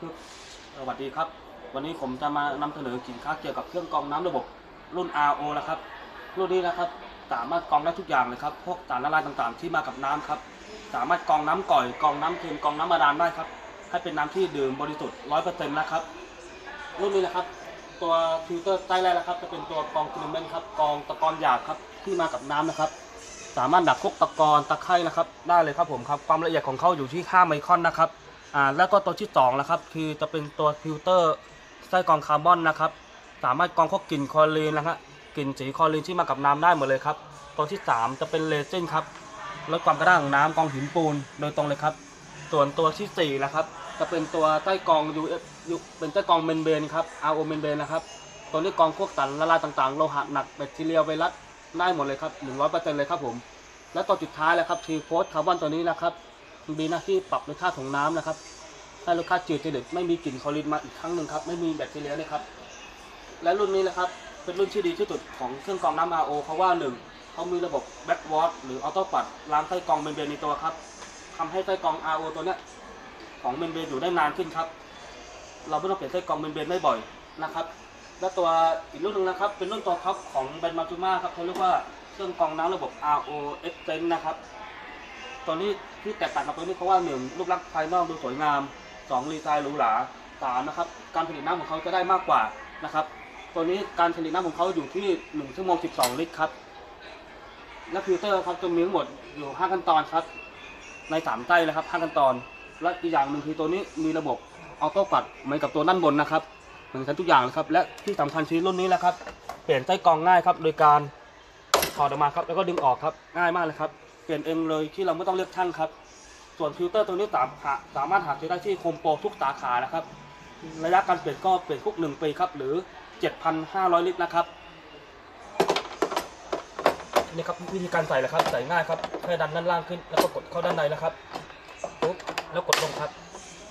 คือสวัสดีครับ วันนี้ผมจะมานำเสนอสินค้าเกี่ยวกับเครื่องกรองน้ำระบบรุ่น RO นะครับ รุ่นนี้นะครับสามารถกรองได้ทุกอย่างเลยครับ พวกสารละลายต่างๆ ที่มากับน้ำครับ สามารถกรองน้ำกร่อยกรองน้ำเค็มกรองน้ำบาดาลได้ครับ ให้เป็นน้ำที่ดื่มบริสุทธิ์ร้อยเปอร์เซ็นต์นะครับ รุ่นนี้นะครับ ตัวฟิลเตอร์ใต้แรกนะครับ จะเป็นตัวกรอง sediment ครับกรองตะกอนหยาบครับที่มากับน้ำนะครับสามารถดักพวกตะกอนตะไคร่นะครับ ได้เลยครับผมครับ ความละเอียดของเขาอยู่ที่5ไมครอนนะครับ อ่าแล้วก็ตัวที่2นะครับคือจะเป็นตัวฟิลเตอร์ไส้กรองคาร์บอนนะครับ สามารถกรองพวกกลิ่นคลอรีนนะฮะกลิ่นสีคลอรีนที่มากับน้ำได้หมดเลยครับ ตัวที่ 3 จะเป็นเรซินครับลดความกระด้างของน้ำกรองหินปูนโดยตรงเลยครับ ส่วนตัวที่4นะครับจะเป็นตัวใต้กรอง UF เป็นใต้กรองเมนเบนครับ RO เมนเบนนะครับ ตัวนี้กรองพวกสารละลายต่างๆ โลหะหนักแบคทีเรียไวรัสได้หมดเลยครับ100%เลยครับผม และตัวสุดท้ายแล้วครับคือ post carbon ตัวนี้นะครับ มีหน้าที่ปรับรสชาติของน้ำนะครับให้รสชาติจืดสนิทไม่มีกลิ่นคลอรีนมาอีกครั้งหนึ่งครับ ไม่มีแบคทีเรียเลยครับ และรุ่นนี้นะครับ เป็นรุ่นที่ดีที่สุดของเครื่องกรองน้ำ RO เพราะว่าหนึ่งเขามีระบบ backwash หรือ auto flush ล้างไส้กรอง membrane ในตัวครับทำให้ไส้กรอง RO ตัวเนี้ยของ membrane อยู่ได้นานขึ้นครับ เราไม่ต้องเปลี่ยนไส้กรอง membrane ไม่บ่อยนะครับ และตัวอีกรุ่นหนึงนะครับ เป็นรุ่นตัวท็อปของแบรนด์มาซูม่าครับเขาเรียกว่าเครื่องกรองน้ำระบบ RO Extend นะครับ ตัวนี้ที่แตกต่างกับตัวนี้เพราะว่าหนึ่งรูปลักษณ์ภายนอกดูสวยงามสองดีไซน์หรูหราสามนะครับการผลิตน้ำของเขาจะได้มากกว่านะครับ ตัวนี้การผลิตน้ำของเขาอยู่ที่1ชั่วโมง12 ลิตรครับและฟิลเตอร์ครับจะมีทั้งหมดอยู่ 5 ขั้นตอนครับ ใน3ไส้เลยครับ 5 ขั้นตอน และอีกอย่างหนึ่งคือตัวนี้มีระบบ auto flush เหมือนกับตัวด้านบนนะครับเหมือนกันทุกอย่างเลยครับ และที่สำคัญคือรุ่นนี้แหละครับ เปลี่ยนไส้กรองง่ายครับ โดยการถอดออกมาครับแล้วก็ดึงออกครับง่ายมากเลยครับ เปลี่ยนเองเลยที่เราไม่ต้องเรียกช่างครับ ส่วนฟิลเตอร์ตัวนี้สามหาสามารถหาซื้อได้ที่โฮมโปรทุกสาขานะครับ ระยะการเปลี่ยนก็เปลี่ยนทุกหนึ่งปีครับ หรือ 7,500 ลิตรนะครับ นี่ครับวิธีการใส่เลยครับ ใส่ง่ายครับแค่ดันด้านล่างขึ้น แล้วก็กดเข้าด้านในนะครับปุ๊บแล้วกดลงครับ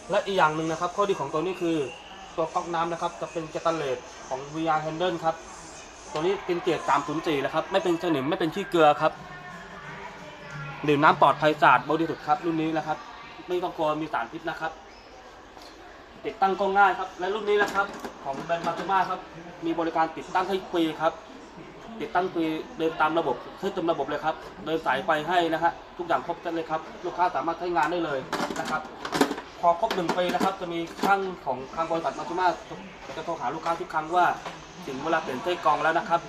และอีกอย่างหนึ่งนะครับ ข้อดีของตัวนี้คือตัวก๊อกน้ำนะครับ จะเป็นเกตันเลสของ VR Handle ครับ ตัวนี้เป็นเกรด304นะครับ ไม่เป็นสนิมไม่เป็นขี้เกลือครับ ดื่มน้ำปลอดภัยสะอาดบริสุทธิ์ครับรุ่นนี้นะครับ ไม่ต้องกลัวมีสารพิษนะครับ ติดตั้งก็ง่ายครับ และรุ่นนี้นะครับ ของแบรนด์มาตูมาครับ มีบริการติดตั้งให้ฟรีครับ ติดตั้งฟรีเดินตามระบบให้เต็มระบบเลยครับ เดินสายไฟให้นะฮะทุกอย่างครบเลยครับ ลูกค้าสามารถใช้งานได้เลยนะครับพอครบหนึ่งปีนะครับ จะมีช่างของทางบริษัทมาซูม่าจะโทรหาลูกค้าทุกครั้งว่า ถึงเวลาเปลี่ยนไส้กรองแล้วนะครับ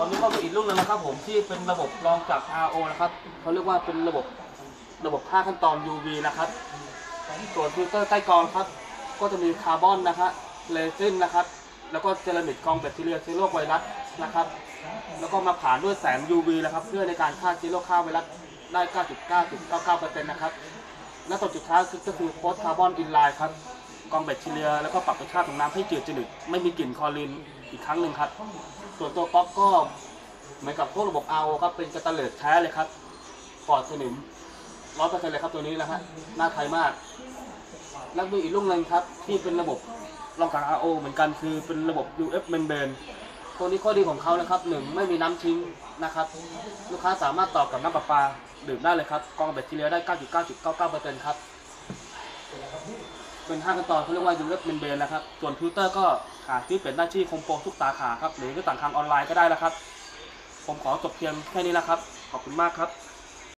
อ่าตอนนี้ก็มีอีกรุ่นหนึงนะครับผมที่เป็นระบบรองจาก RO นะครับเขาเรียกว่าเป็นระบบระบบ5ขั้นตอน UV นะครับส่วนฟิลเตอร์ใต้กรองครับ ก็จะมีคาร์บอนนะครับเรซินนะครับ แล้วก็เซรามิกกรองแบคทีเรียเชื้อโรคไวรัสนะครับ แล้วก็มาผ่านด้วยแสง UV นะครับ เพื่อในการฆ่าเชื้อโรคฆ่าไวรัสได้ 99.99%นะครับและตัวสุดท้ายคือก็คือ post carbon inline ครับกรองแบคทีเรีย แล้วก็ปรับรสชาติของน้ำให้จืดสนิทไม่มีกลิ่นคลอรีน อีกครั้งหนึ่งครับ ส่วนตัวก๊อกก็เหมือนกับพวกระบบ RO ครับเป็นกระตะเลิดแท้เลยครับปลอดสนิมร้อยเปอร์เซ็นต์เลยครับตัวนี้นะฮะน่าใช้มากแล้วมีอีกรุ่นหนึ่งครับ ที่เป็นระบบรองจาก RO เหมือนกันคือเป็นระบบ UF membrane ตัวนี้ข้อดีของเขานะครับหนึ่งไม่มีน้ำทิ้งนะครับ ลูกค้าสามารถต่อกับน้ำประปาดื่มได้เลยครับกรองแบคทีเรียได้ 9.999%ครับ เป็น5ขั้นตอนเขาเรียกว่า UF membrane นะครับ ส่วนพิลเตอร์ก็หาซื้อเป็นได้ที่โฮมโปรทุกสาขาครับ หรือก็สั่งทางออนไลน์ก็ได้นะครับ ผมขอจบเพียงแค่นี้นะครับ ขอบคุณมากครับ